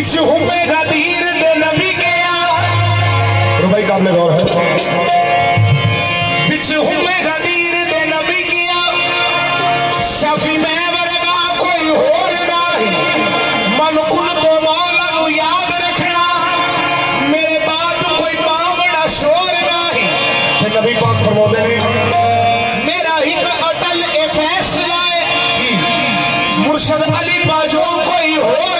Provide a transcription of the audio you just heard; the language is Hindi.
दे नबी रुबाई काबले गौर है। दे नबी शफी कोई मन कुल तो मौला याद रखना। मेरे बाद कोई बावड़ा शोर नबी पाक फरमाते ने, मेरा ही का अटल ए फैसला है अली बाजो कोई होर